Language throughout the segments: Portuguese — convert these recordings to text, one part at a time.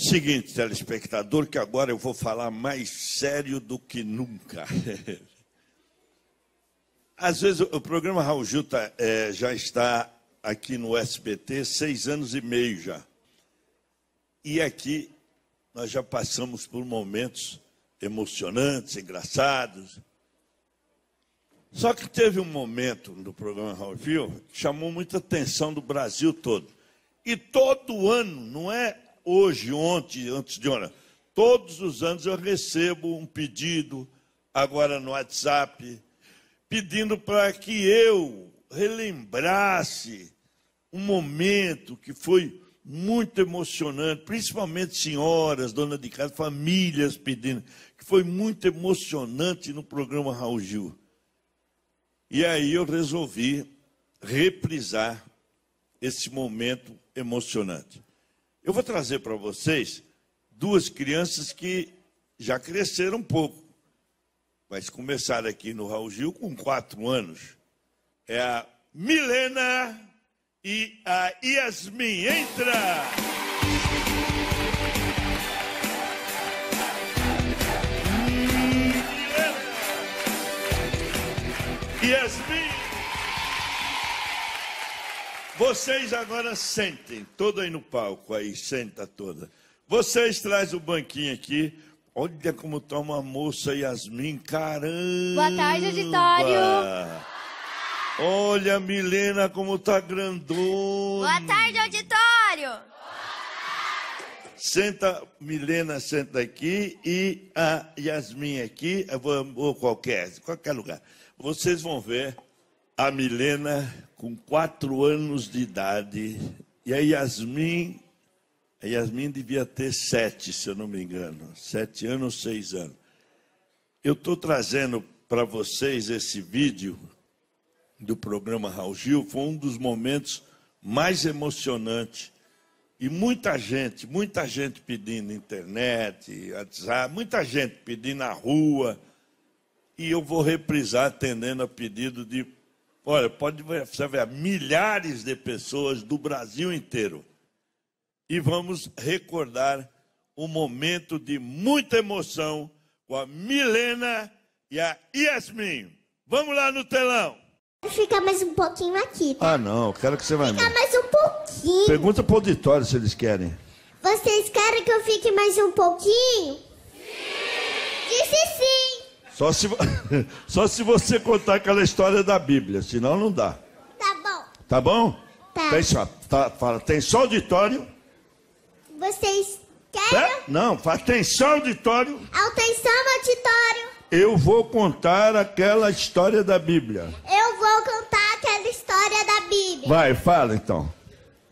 Seguinte, telespectador, que agora eu vou falar mais sério do que nunca. Às vezes o programa Raul tá, é, já está aqui no SBT seis anos e meio já. E aqui nós já passamos por momentos emocionantes, engraçados. Só que teve um momento no programa Raul Gil que chamou muita atenção do Brasil todo. E todo ano, não é hoje, ontem, antes de ontem, todos os anos eu recebo um pedido, agora no WhatsApp, pedindo para que eu relembrasse um momento que foi muito emocionante, principalmente senhoras, donas de casa, famílias pedindo, que foi muito emocionante no programa Raul Gil. E aí eu resolvi reprisar esse momento emocionante. Eu vou trazer para vocês duas crianças que já cresceram um pouco, mas começaram aqui no Raul Gil com quatro anos. É a Milena e a Yasmin. Entra! Milena! Yasmin! Vocês agora sentem, toda aí no palco, aí, senta toda. Vocês trazem o banquinho aqui. Olha como tá uma moça Yasmin, caramba! Boa tarde, auditório! Olha, Milena, como tá grandona! Boa tarde, auditório! Senta, Milena, senta aqui e a Yasmin aqui, ou qualquer, qualquer lugar. Vocês vão ver a Milena com quatro anos de idade e a Yasmin, a Yasmin devia ter sete, se eu não me engano, sete anos, seis anos. Eu estou trazendo para vocês esse vídeo do programa Raul Gil, foi um dos momentos mais emocionantes. E muita gente, muita gente pedindo internet, WhatsApp, muita gente pedindo na rua. E eu vou reprisar atendendo a pedido de Olha, pode ver milhares de pessoas do Brasil inteiro. E vamos recordar um momento de muita emoção com a Milena e a Yasmin. Vamos lá no telão. Fica mais um pouquinho aqui, tá? Ah, não, quero que você vá. Fica mais um pouquinho. Pergunta para o auditório se eles querem. Vocês querem que eu fique mais um pouquinho? Só se, só se você contar aquela história da Bíblia, senão não dá. Tá bom. Tá bom? Tá. Tem só, tá, fala, tem só auditório? Vocês querem? É? Não, fala, tem só auditório. Atenção, auditório. Eu vou contar aquela história da Bíblia. Eu vou contar aquela história da Bíblia. Vai, fala então.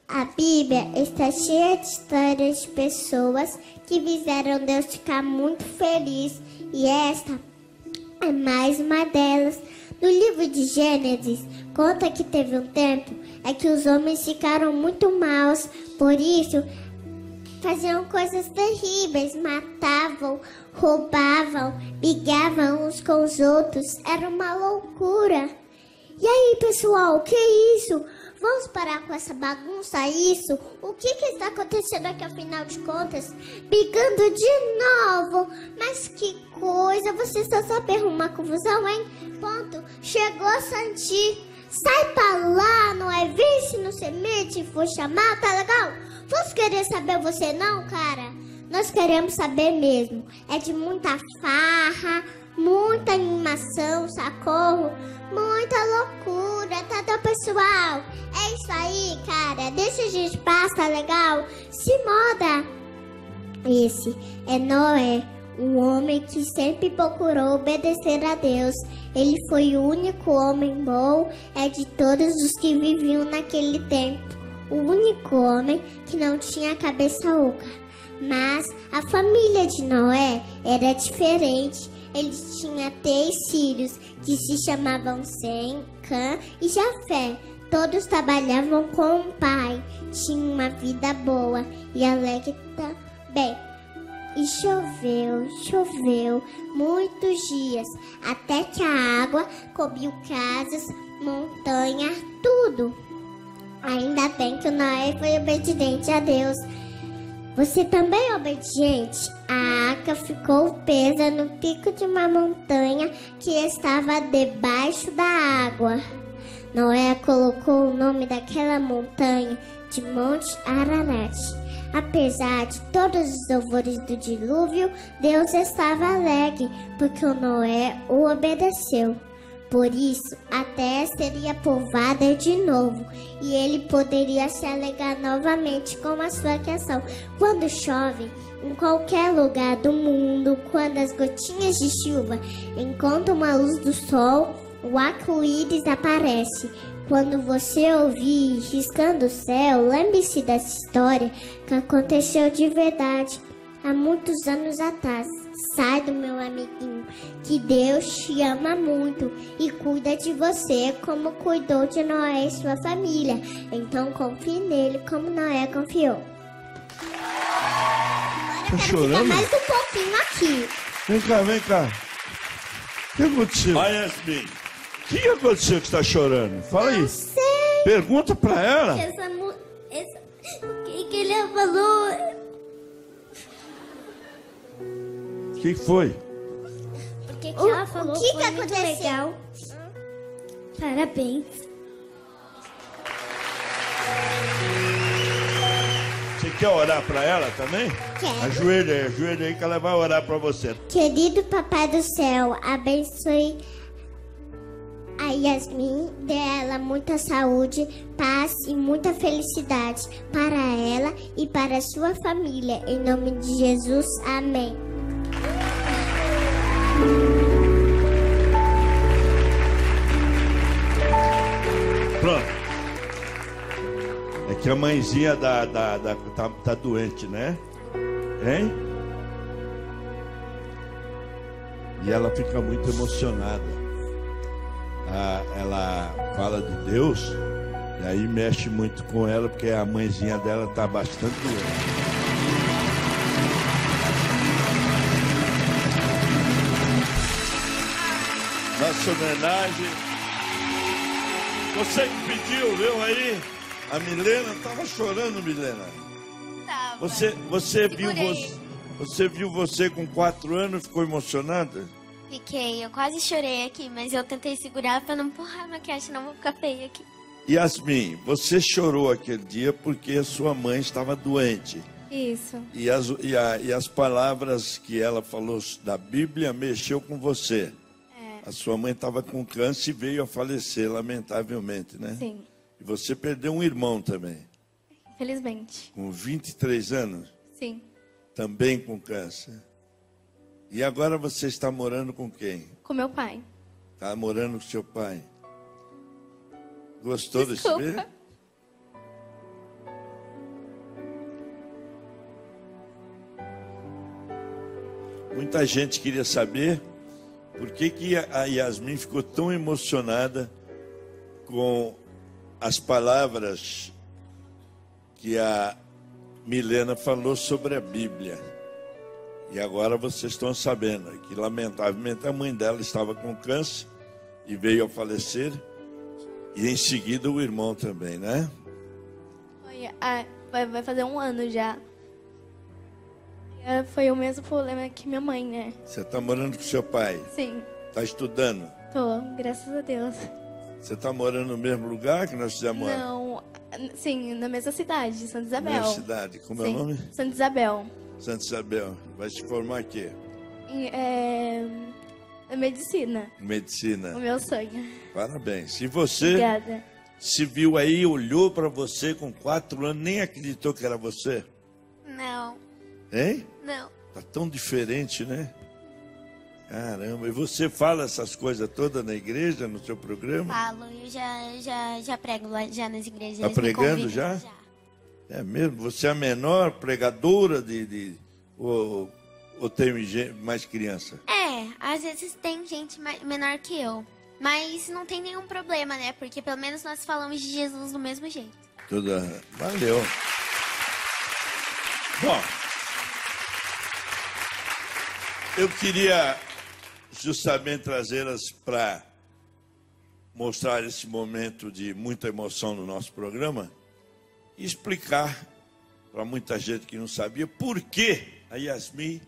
A Bíblia está cheia de histórias de pessoas que fizeram Deus ficar muito feliz. E esta é mais uma delas. No livro de Gênesis, conta que teve um tempo é que os homens ficaram muito maus, por isso faziam coisas terríveis, matavam, roubavam, brigavam uns com os outros. Era uma loucura. E aí, pessoal, que é isso? Vamos parar com essa bagunça, isso? O que, que está acontecendo aqui, afinal de contas? Brigando de novo. Mas que coisa, você só sabe arrumar confusão, hein? Ponto. Chegou, Santi. Sai pra lá, não é? Vem se não se mete, for chamar, tá legal? Vamos querer saber você não, cara? Nós queremos saber mesmo. É de muita farra, muita animação, socorro, muita loucura, tá, tá pessoal? É isso aí, cara. Deixa a gente passar, legal? Se moda. Esse é Noé, um homem que sempre procurou obedecer a Deus. Ele foi o único homem bom é de todos os que viviam naquele tempo. O único homem que não tinha cabeça oca. Mas a família de Noé era diferente. Ele tinha três filhos que se chamavam Sem, Cã e Jafé. Todos trabalhavam com o pai, tinham uma vida boa e alegre também. E choveu, choveu muitos dias, até que a água cobriu casas, montanhas, tudo. Ainda bem que o Noé foi obediente a Deus. Você também é obediente? A arca ficou presa no pico de uma montanha que estava debaixo da água. Noé colocou o nome daquela montanha de Monte Ararat. Apesar de todos os louvores do dilúvio, Deus estava alegre porque o Noé o obedeceu. Por isso, a terra seria povoada de novo e ele poderia se alegrar novamente com a sua criação. Quando chove, em qualquer lugar do mundo, quando as gotinhas de chuva encontram a luz do sol, o arco-íris aparece. Quando você ouvir riscando o céu, lembre-se dessa história que aconteceu de verdade há muitos anos atrás. Sai do meu amiguinho, que Deus te ama muito e cuida de você como cuidou de Noé e sua família. Então confie nele como Noé confiou. Tá chorando? mais um pouquinho aqui. Vem cá, vem cá. O que aconteceu? Vai, Yasmin. O que aconteceu que está chorando? Fala aí. Não sei. Pergunta pra ela. Essa, essa, o que, que ele falou? Que foi? O que, que ela falou? O que, que aconteceu? Legal. Parabéns. Você quer orar pra ela também? Quero. Ajoelha aí, ajoelha aí que ela vai orar pra você. Querido Papai do Céu, abençoe a Yasmin, dê ela muita saúde, paz e muita felicidade para ela e para a sua família. Em nome de Jesus, amém. Que a mãezinha da, da, da- tá, tá doente, né? Hein? E ela fica muito emocionada. Ah, ela fala de Deus, e aí mexe muito com ela, porque a mãezinha dela tá bastante doente. Nossa homenagem. Você que pediu, viu aí? A Milena tava chorando, Milena. Tava. Você, você viu você, você viu você com quatro anos, ficou emocionada? Fiquei, eu quase chorei aqui, mas eu tentei segurar pra não empurrar a maquiagem, eu vou ficar feia aqui. Yasmin, você chorou aquele dia porque a sua mãe estava doente. Isso. E as, e, a- e as palavras que ela falou da Bíblia mexeu com você. É, A sua mãe estava com câncer e veio a falecer, lamentavelmente, né? sim. E você perdeu um irmão também, Infelizmente. com 23 anos, Sim. também com câncer. E agora você está morando com quem? Com meu pai. Está morando com seu pai. Gostou desse Desculpa. beijo? Muita gente queria saber por que, que a Yasmin ficou tão emocionada com as palavras que a Milena falou sobre a Bíblia. E agora vocês estão sabendo que, lamentavelmente, a mãe dela estava com câncer e veio a falecer. E em seguida o irmão também, né? Foi, ah, vai, fazer um ano já. É, Foi o mesmo problema que minha mãe, né? Você está morando com seu pai, Sim. está estudando. Tô, graças a Deus. Você está morando no mesmo lugar que nós fizemos Não, sim, na mesma cidade, Santa Isabel. mesma cidade. Como é o Sim, nome? Santa Isabel. Santa Isabel. Vai se formar aqui? Em, é, na medicina. O Medicina. meu sonho. Parabéns. E você Obrigada. se viu aí, olhou para você com quatro anos, nem acreditou que era você? Não, Hein? não. Tá tão diferente, né? Caramba, e você fala essas coisas todas na igreja, no seu programa? Falo, eu já, já, já prego lá já nas igrejas. Tá pregando convidam já? É mesmo? Você é a menor pregadora de. de ou, ou tem mais criança? É, às vezes tem gente mai- menor que eu. Mas não tem nenhum problema, né? Porque pelo menos nós falamos de Jesus do mesmo jeito. Tudo. Valeu. Bom, eu queria justamente trazê-las para mostrar esse momento de muita emoção no nosso programa e explicar para muita gente que não sabia, por que a Yasmin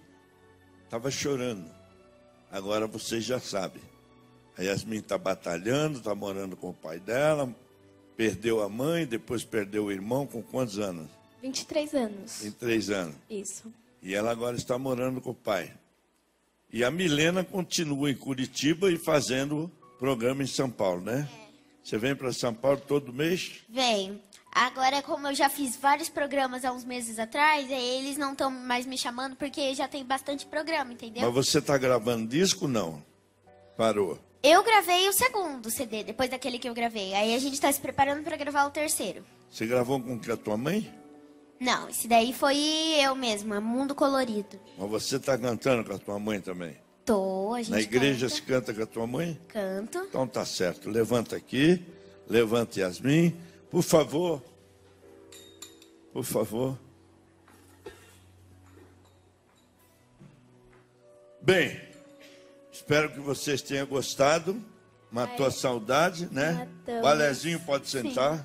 estava chorando. Agora você já sabe. A Yasmin está batalhando, está morando com o pai dela, perdeu a mãe, depois perdeu o irmão, com quantos anos? 23 anos. 23 anos. Isso. E ela agora está morando com o pai. E a Milena continua em Curitiba e fazendo programa em São Paulo, né? É. Você vem para São Paulo todo mês? Vem. Agora, como eu já fiz vários programas há uns meses atrás, eles não estão mais me chamando porque já tem bastante programa, entendeu? Mas você está gravando disco não? Parou. Eu gravei o segundo CD, depois daquele que eu gravei. Aí a gente está se preparando para gravar o terceiro. Você gravou com a tua mãe? Não, esse daí foi eu mesma, Mundo Colorido. Mas você está cantando com a tua mãe também? Tô, a gente Na igreja canta. se canta com a tua mãe? Canto. Então tá certo. Levanta aqui, levanta Yasmin. Por favor. Por favor. Bem, espero que vocês tenham gostado. Matou Ai. a saudade, né? Matou. Balezinho pode sentar. Sim.